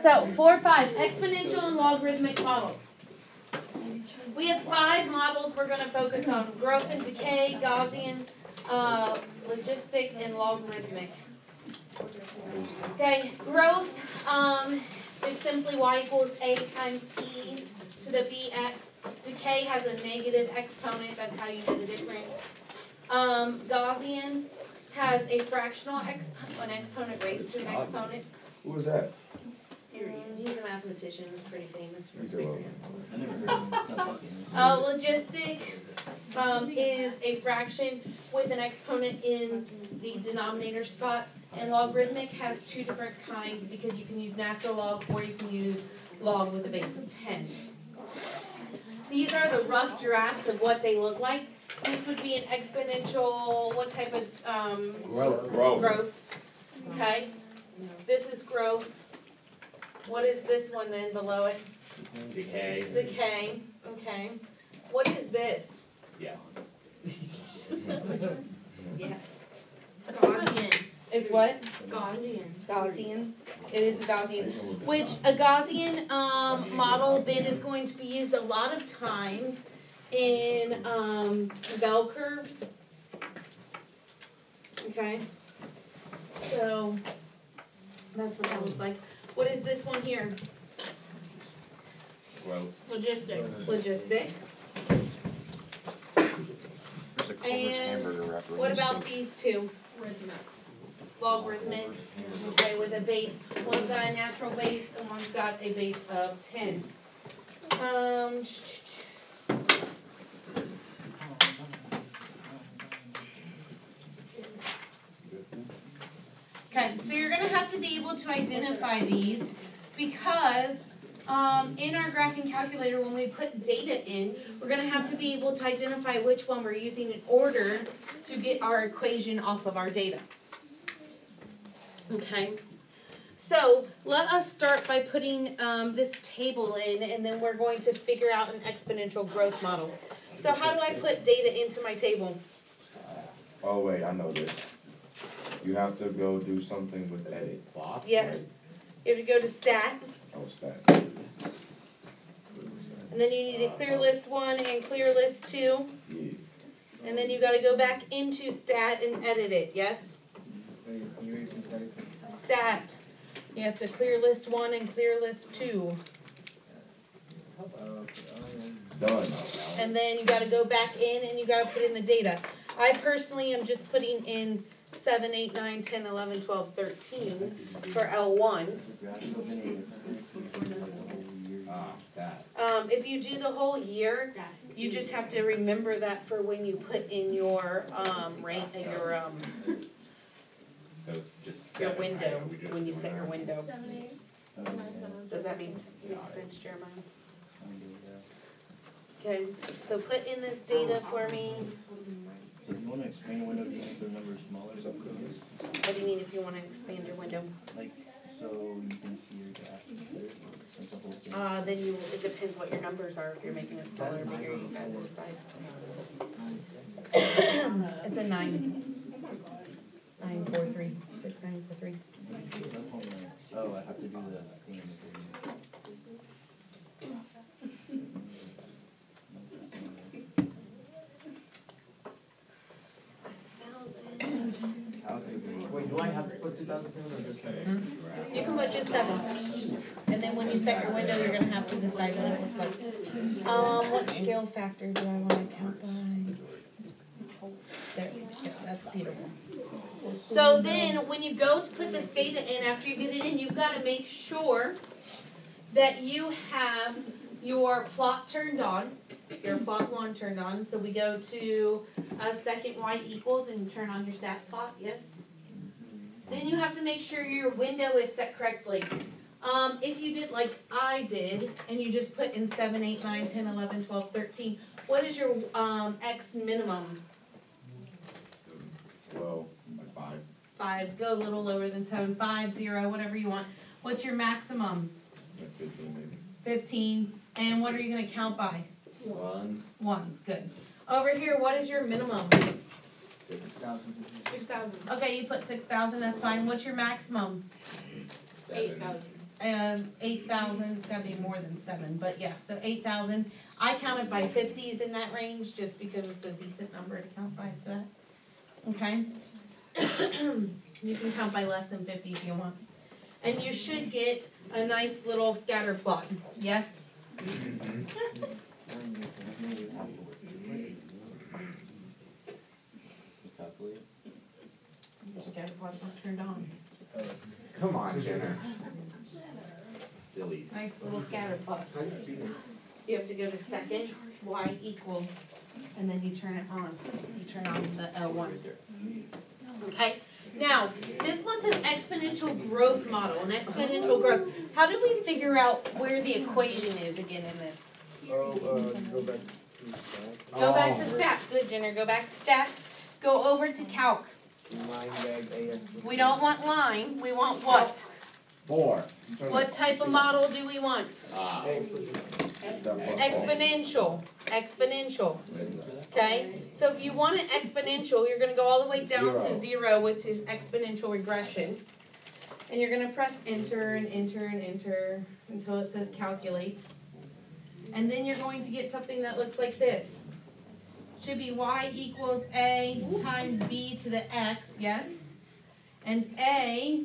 So, four, or five, exponential and logarithmic models. We have five models we're gonna focus on, growth and decay, Gaussian, uh, logistic, and logarithmic. Okay, growth, um, is simply y equals a times e to the bx. Decay has a negative exponent, that's how you know the difference. Um, Gaussian has a fractional exp- an exponent raised to an exponent. Who was that? He's a mathematician, he's pretty famous for He's a- figuring out. I never heard him, it's not talking. Uh, logistic, um, is a fraction with an exponent in the denominator spot. And logarithmic has two different kinds because you can use natural log or you can use log with a base of ten. These are the rough drafts of what they look like. This would be an exponential, what type of, um, Growth. Growth. growth, okay? This is growth. What is this one then below it? Decay, Decay, okay. What is this? yes. Yes. Gaussian. It's what? Gaussian. Gaussian. It is a Gaussian. Which a Gaussian um, model then is going to be used a lot of times in um, bell curves. Okay. So that's what that looks like. What is this one here? Growth, Logistic. Logistic. There's a Culver's And hamburger wrapper. What about these two? Logarithmic. Okay, with a base. One's got a natural base and one's got a base of ten. Um. Okay, so you're gonna have to be able to identify these because um, in our graphing calculator, when we put data in, we're gonna have to be able to identify which one we're using in order to get our equation off of our data. Okay, so let us start by putting um, this table in, and then we're going to figure out an exponential growth model. So how do I put data into my table? Oh, wait, I know this. You have to go do something with edit. plots? Yeah. You have to go to stat, Oh, stat. and then you need a clear uh, list one and clear list two, Yeah. and then you gotta go back into stat and edit it, yes? Stat. You have to clear list one and clear list two. Done. And then you gotta go back in and you gotta put in the data. I personally am just putting in seven, eight, nine, ten, eleven, twelve, thirteen for L one. Ah, stat. Um, if you do the whole year, you just have to remember that for when you put in your, um, rank, your, um, So just your seven, right? window, Are we just when you set your that? window. Seven, eight. Does that make, make sense, Jeremiah? Okay, so put in this data for me. So you wanna explain the window, do you make the numbers smaller, so What do you mean if you wanna expand your window? like, so you can see your graph, like the whole thing? Uh, then you, it depends what your numbers are, if you're making it smaller or bigger, you gotta decide. It's a nine. Nine, four, three, six, nine, four, three. Oh, I have to do the thing. Calculate. Wait, do I have to put two thousand seven or just seven? You can put just seven. And then when you set your window, you're gonna have to decide what it looks like. Um, what scale factor do I wanna count by? There we go, that's beautiful. So then, when you go to put this data in, after you get it in, you've gotta make sure that you have your plot turned on, your plot one turned on, so we go to a second y equals and turn on your stat plot, yes? Then you have to make sure your window is set correctly. Um, if you did like I did, and you just put in seven, eight, nine, ten, eleven, twelve, thirteen, what is your, um, X minimum? Well, like five. Five, go a little lower than seven, five, zero, whatever you want. What's your maximum? Like fifteen maybe. Fifteen, and what are you gonna count by? Ones, Ones, good. Over here, what is your minimum? Six, Six thousand. Okay, you put six thousand, that's fine. What's your maximum? Eight seven, thousand. um, eight thousand, it's gotta be more than seven, but yeah, so eight thousand. I counted by fifties in that range, just because it's a decent number to count by for that. Okay? You can count by less than fifty if you want. And you should get a nice little scatter plot, yes? Your scatter plot's not turned on. Come on, Jenna. Silly. Nice little scatter plot. You have to go to second, y equals, and then you turn it on. You turn on the L one. Okay, now, this one's an exponential growth model, an exponential growth. How do we figure out where the equation is again in this? Oh, uh, go back to that. Go back Oh. to stat, good Jenner, go back to stat, go over to calc. We don't want line, we want what? Four. What type of model do we want? Ah, X was it? Exponential, exponential. Okay, so if you want an exponential, you're gonna go all the way down to Zero. zero, which is exponential regression. And you're gonna press enter and enter and enter until it says calculate. And then you're going to get something that looks like this. Should be y equals a times b to the x, yes? And a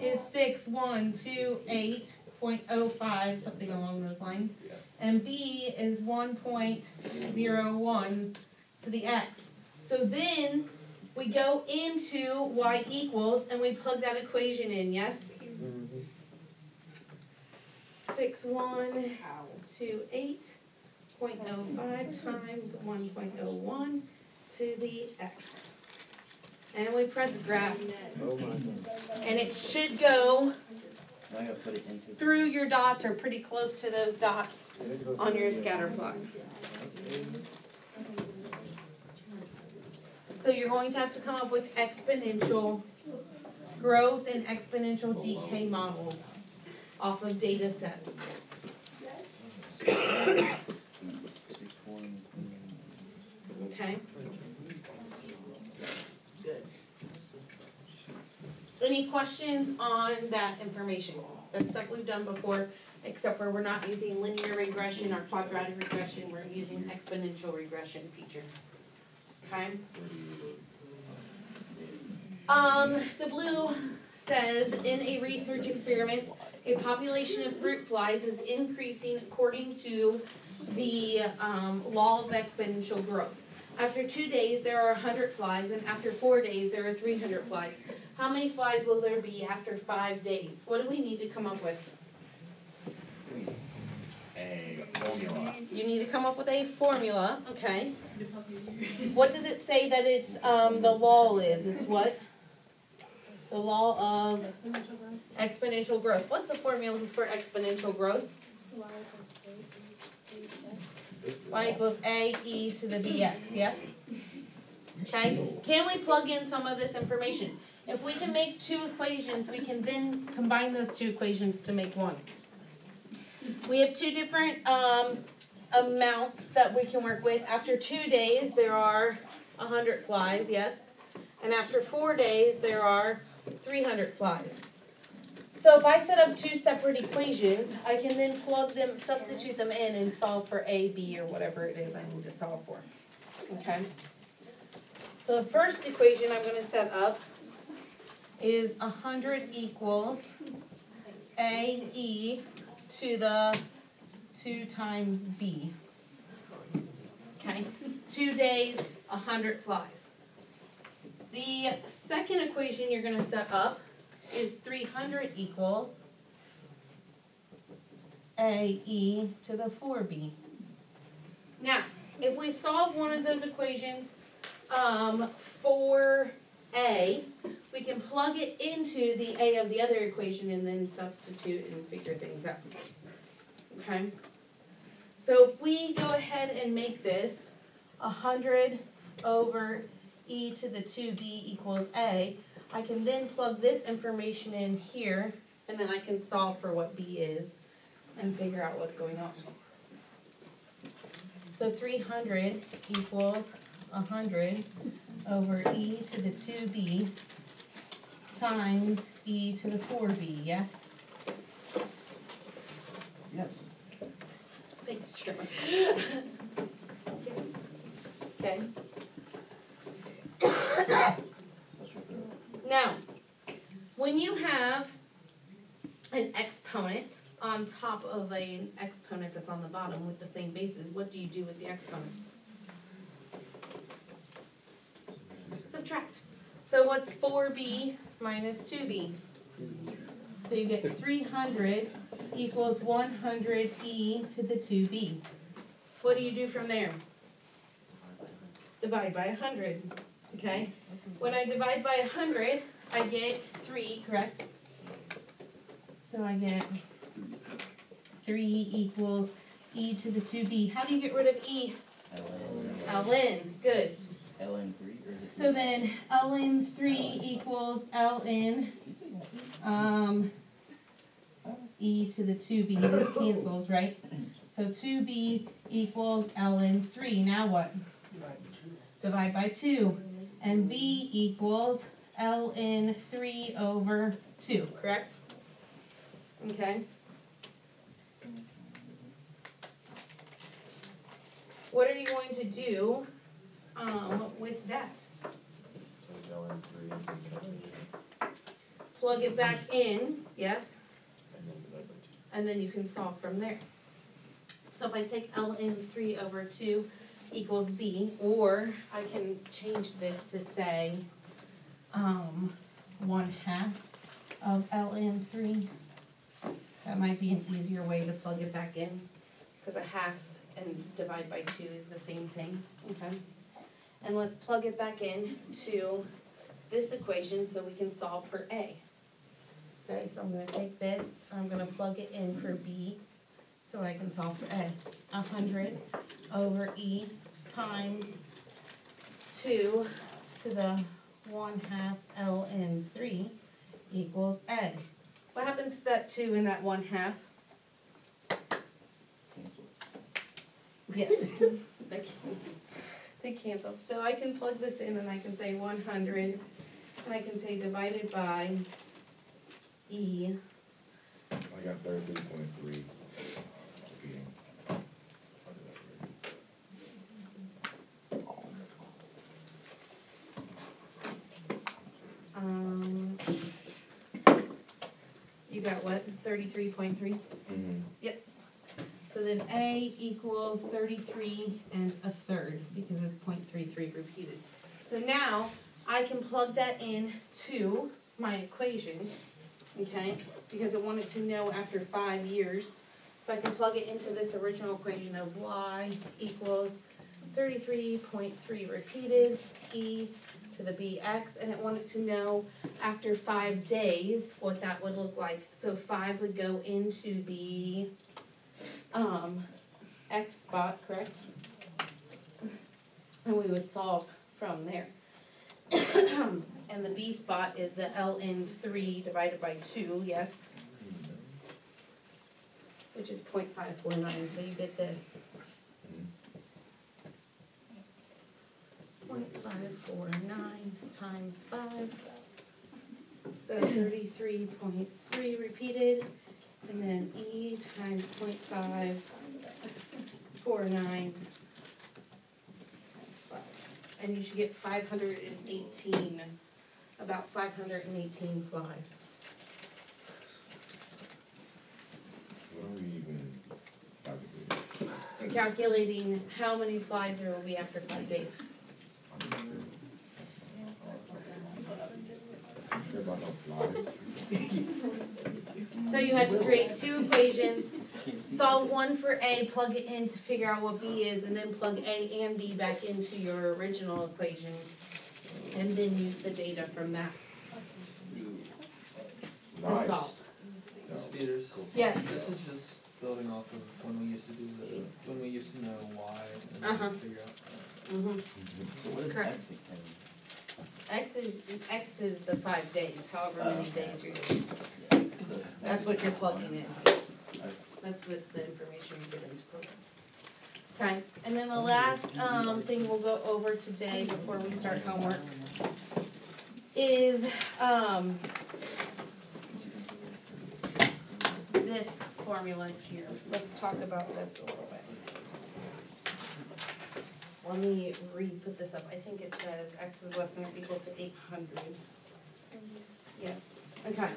is six, one, two, eight, point oh five, something along those lines. And B is one point zero one to the X. So then we go into Y equals and we plug that equation in, yes? Mm-hmm. Six one two eight point oh five times one point oh one to the X. And we press graph Oh my god. and it should go Now I gotta put it into. through your dots or pretty close to those dots on your scatter plot. So you're going to have to come up with exponential growth and exponential decay models off of data sets. Six one. Okay? Good. Any questions on that information? That's stuff we've done before, except for we're not using linear regression or quadratic regression, we're using exponential regression feature. Okay? Um, the blue says, in a research experiment, a population of fruit flies is increasing according to the, um, law of exponential growth. After two days, there are hundred flies, and after four days, there are three hundred flies. How many flies will there be after five days? What do we need to come up with? A formula. You need to come up with a formula, okay? What does it say that it's, um, the law is? It's what? The law of exponential growth. What's the formula for exponential growth? Y equals A E to the BX, yes? Okay, can we plug in some of this information? If we can make two equations, we can then combine those two equations to make one. We have two different, um, amounts that we can work with. After two days, there are hundred flies, yes? And after four days, there are three hundred flies. So if I set up two separate equations, I can then plug them, substitute them in and solve for A, B, or whatever it is I need to solve for. Okay? So the first equation I'm gonna set up is hundred equals A E to the two times B. Okay, two days, a hundred flies. The second equation you're gonna set up is three hundred equals A E to the four B. Now, if we solve one of those equations, um, for A, we can plug it into the A of the other equation and then substitute and figure things out. Okay? So if we go ahead and make this a hundred over e to the two b equals a, I can then plug this information in here, and then I can solve for what B is and figure out what's going on. So 300 equals 100 over e to the 2b times e to the 4b, yes? Yep. Thanks, Chairman. Okay. On top of an exponent that's on the bottom with the same bases, what do you do with the exponents? Subtract. So what's four B minus two B? So you get three hundred equals one hundred E to the two B. What do you do from there? Divide by hundred, okay? When I divide by hundred, I get three, correct? So I get three equals E to the two B. How do you get rid of E? ln, good. LN three? So then ln three equals ln, um, e to the two b, this cancels, right? So two b equals ln three, now what? Divide by two, and b equals ln three over two, correct? Okay. What are you going to do, um, with that? Plug it back in, yes, and then you can solve from there. So if I take ln three over two equals b, or I can change this to say, um, one half of ln three. That might be an easier way to plug it back in, cause a half and divide by two is the same thing, okay? And let's plug it back in to this equation so we can solve for a. Okay, so I'm gonna take this, I'm gonna plug it in for B, so I can solve for A. A hundred over E times two to the one half L N three equals A. What happens to that two in that one half? Yes, they cancel, they cancel. So I can plug this in and I can say one hundred, and I can say divided by E I got thirty-three point three. You got what, thirty-three point three? Mhm. So then A equals thirty-three and a third, because it's 0.33 repeated. So now, I can plug that in to my equation, okay? Because it wanted to know after five years. So I can plug it into this original equation of y equals thirty-three point three repeated, e to the bx, and it wanted to know after five days what that would look like. So five would go into the um, X spot, correct? And we would solve from there. And the B spot is the ln three divided by two, yes? Which is 0.549. so you get this. Point five four nine times five. So thirty-three point three repeated, and then E times point five four nine. And you should get five hundred and eighteen, about five hundred and eighteen flies. What are we even calculating? You're calculating how many flies there will be after five days. Care about no flies? So you had to create two equations, solve one for A, plug it in to figure out what B is, and then plug A and B back into your original equation. And then use the data from that to solve. Ms. Peters, Yes, this is just building off of when we used to do the, when we used to know why and Uh-huh. figure out. mhm. So what is Correct. X again? X is, X is the five days, however many Oh. days you're doing. That's what you're plugging in. That's the, the information you're given to program. Okay, and then the last, um, thing we'll go over today before we start homework is, um, this formula here, let's talk about this a little bit. Let me re-put this up, I think it says x is less than or equal to eight hundred. Yes, okay.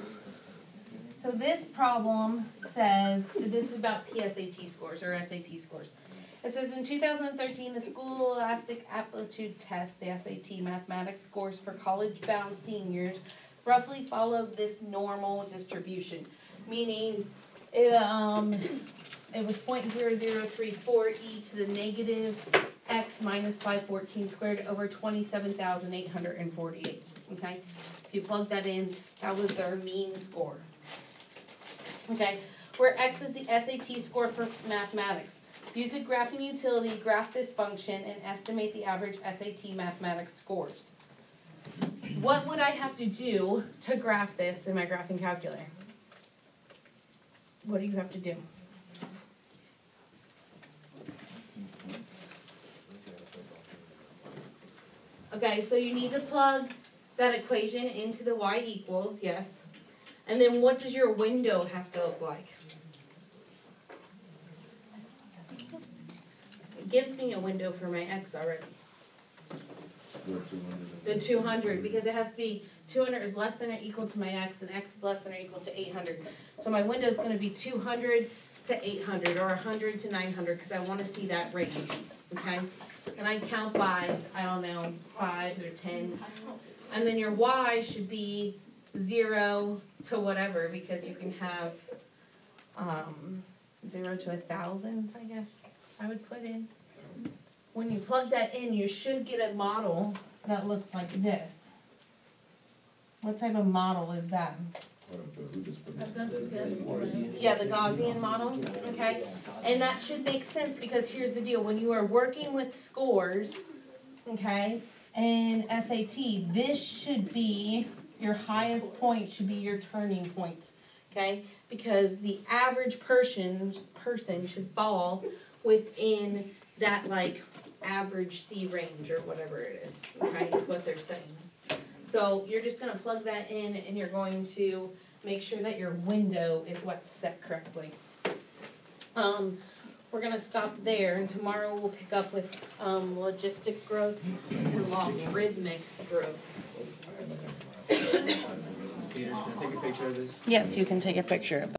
So this problem says, this is about PSAT scores or SAT scores. It says in two thousand and thirteen, the Scholastic Aptitude Test, the SAT mathematics scores for college-bound seniors roughly followed this normal distribution, meaning, it, um, it was point zero zero three four e to the negative x minus five fourteen squared over twenty-seven thousand eight hundred and forty-eight, okay? If you plug that in, that was their mean score. Okay, where x is the SAT score for mathematics. Use a graphing utility, graph this function, and estimate the average SAT mathematics scores. What would I have to do to graph this in my graphing calculator? What do you have to do? Okay, so you need to plug that equation into the y equals, yes. And then what does your window have to look like? It gives me a window for my x already. The two hundred, because it has to be, two hundred is less than or equal to my x, and x is less than or equal to eight hundred. So my window is gonna be two hundred to eight hundred, or hundred to nine hundred, cause I wanna see that range, okay? And I count by, I don't know, fives or tens. And then your y should be zero to whatever, because you can have, um, zero to a thousand, I guess, I would put in. When you plug that in, you should get a model that looks like this. What type of model is that? Who just put I've this? got to guess. Yeah, the Gaussian model, okay? And that should make sense because here's the deal, when you are working with scores, okay, in SAT, this should be, your highest point should be your turning point, okay? Because the average person, person should fall within that like average C range or whatever it is, okay, is what they're saying. So you're just gonna plug that in and you're going to make sure that your window is what's set correctly. Um, we're gonna stop there and tomorrow we'll pick up with, um, logistic growth and logarithmic growth. Peter, can I take a picture of this? Yes, you can take a picture of